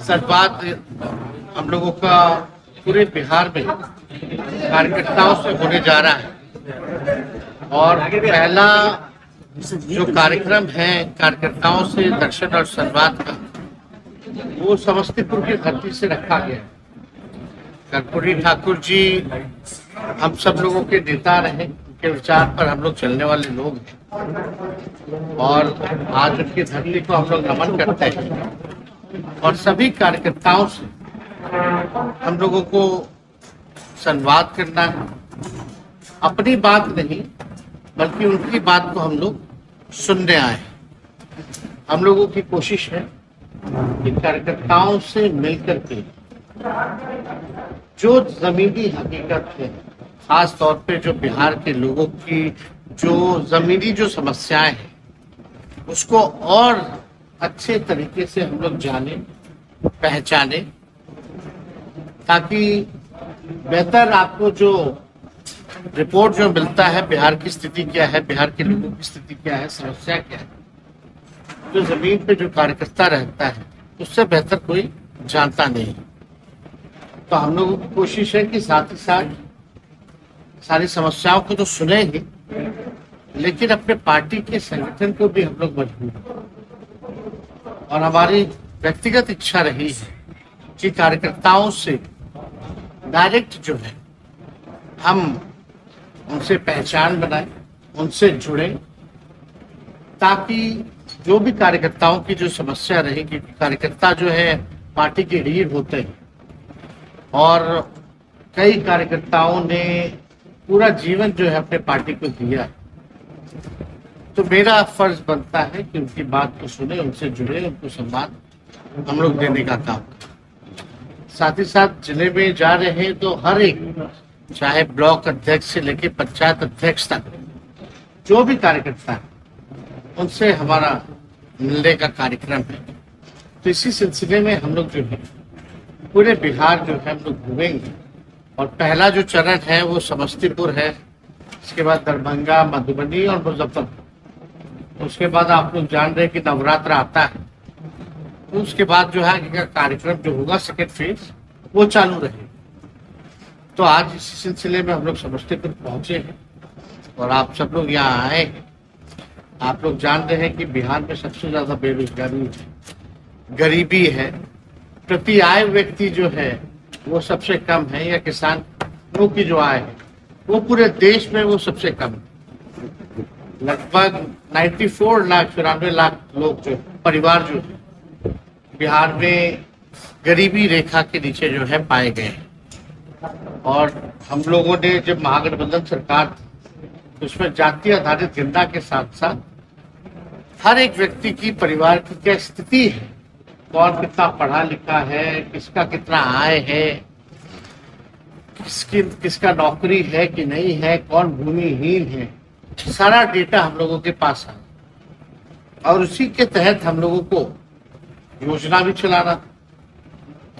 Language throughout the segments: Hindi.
संवाद हम लोगों का पूरे बिहार में कार्यकर्ताओं से होने जा रहा है। और पहला जो कार्यक्रम है कार्यकर्ताओं से दर्शन और संवाद का वो समस्तीपुर की धरती से रखा गया कर्पूरी ठाकुर जी हम सब लोगों के नेता रहे। उनके विचार पर हम लोग चलने वाले लोग हैं और आज उनकी धरती को हम लोग नमन करते हैं और सभी कार्यकर्ताओं से हम लोगों को संवाद करना है अपनी बात नहीं, बल्कि उनकी बात को हम लोग सुनने आए हैं। हम लोगों की कोशिश है कि कार्यकर्ताओं से मिलकर के जो जमीनी हकीकत है खास तौर पे जो बिहार के लोगों की जो जमीनी जो समस्याएँ हैं, उसको और अच्छे तरीके से हम लोग जाने, पहचाने, ताकि बेहतर आपको जो रिपोर्ट जो मिलता है, बिहार की स्थिति क्या है, बिहार के लोगों की स्थिति क्या है, समस्या क्या है, जो ज़मीन पे जो कार्यकर्ता रहता है, उससे बेहतर कोई जानता नहीं तो हम लोगों की कोशिश है कि साथ ही साथ सारी समस्याओं को तो सुने ही लेकिन अपने पार्टी के संगठन को भी हम लोग मज़बूत और हमारी व्यक्तिगत इच्छा रही है कि कार्यकर्ताओं से डायरेक्ट जो है, हम उनसे पहचान बनाए, उनसे जुड़े, ताकि जो भी कार्यकर्ताओं की जो समस्या रहेगी कार्यकर्ता जो है पार्टी के रीढ़ होते हैं। और कई कार्यकर्ताओं ने पूरा जीवन जो है अपने पार्टी को दिया तो मेरा फ़र्ज़ बनता है कि उनकी बात को सुने, उनसे जुड़े, उनको सम्मान हम लोग देने का काम। साथ ही साथ ज़िले में जा रहे हैं तो हर एक, चाहे ब्लॉक अध्यक्ष से लेकर पंचायत अध्यक्ष तक, जो भी कार्यकर्ता है, उनसे हमारा मिलने का कार्यक्रम है। तो इसी सिलसिले में हम लोग जो है, पूरे बिहार जो है हम लोग घूमेंगे। और पहला जो चरण है वो समस्तीपुर है। इसके बाद दरभंगा, मधुबनी और मुजफ्फरपुर। उसके बाद आप लोग जान रहे हैं कि नवरात्र आता है। उसके बाद जो है कार्यक्रम जो होगा सेकेंड फ़ेज़ वो चालू रहेगा। तो आज इसी सिलसिले में हम लोग समस्तीपुर पहुँचे हैं और आप सब लोग यहाँ आए हैं। आप लोग जान रहे हैं कि बिहार में सबसे ज़्यादा बेरोजगारी है गरीबी है। प्रति आय व्यक्ति जो है वो सबसे कम है, या किसानों की जो आय है, वो पूरे देश में वो सबसे कम है। लगभग 94 लाख, चौरानवे लाख लोग जो, परिवार जो है, बिहार में गरीबी रेखा के नीचे जो है, पाए गए हैं। और हम लोगों ने जब महागठबंधन सरकार उसमें जाति आधारित गणना के साथ साथ हर एक व्यक्ति की, परिवार की क्या स्थिति है कौन कितना पढ़ा लिखा है, किसका कितना आय है, किसकी, किसका नौकरी है कि नहीं है, कौन भूमिहीन है, सारा डेटा हम लोगों के पास है। और उसी के तहत हम लोगों को योजना भी चलाना,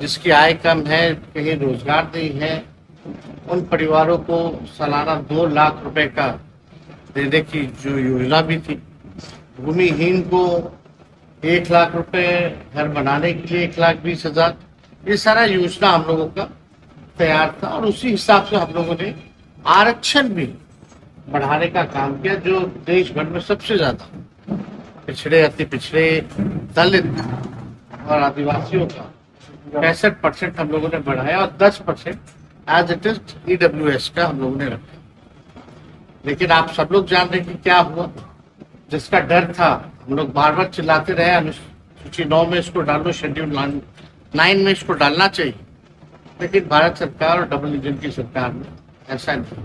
जिसकी आय कम है, कहीं रोज़गार नहीं है, उन परिवारों को सालाना दो लाख रुपए का देने की जो योजना भी थी, भूमिहीन को एक लाख रुपए घर बनाने के लिए, एक लाख बीस हज़ार। ये सारा योजना हम लोगों का तैयार था और उसी हिसाब से हम लोगों ने आरक्षण भी बढ़ाने का काम किया, जो देश भर में सबसे ज़्यादा पिछड़े, अति पिछड़े दलित और आदिवासियों का पैंसठ परसेंट हम लोगों ने बढ़ाया और दस percent as it is EW का हम लोगों ने रखा। लेकिन आप सब लोग जान रहे कि क्या हुआ, जिसका डर था हम लोग बार बार चिल्लाते रहे अनुसूची नौ में इसको डालो शेड्यूल नाइन में इसको डालना चाहिए। लेकिन भारत सरकार और डबल इंजन की सरकार ने ऐसा नहीं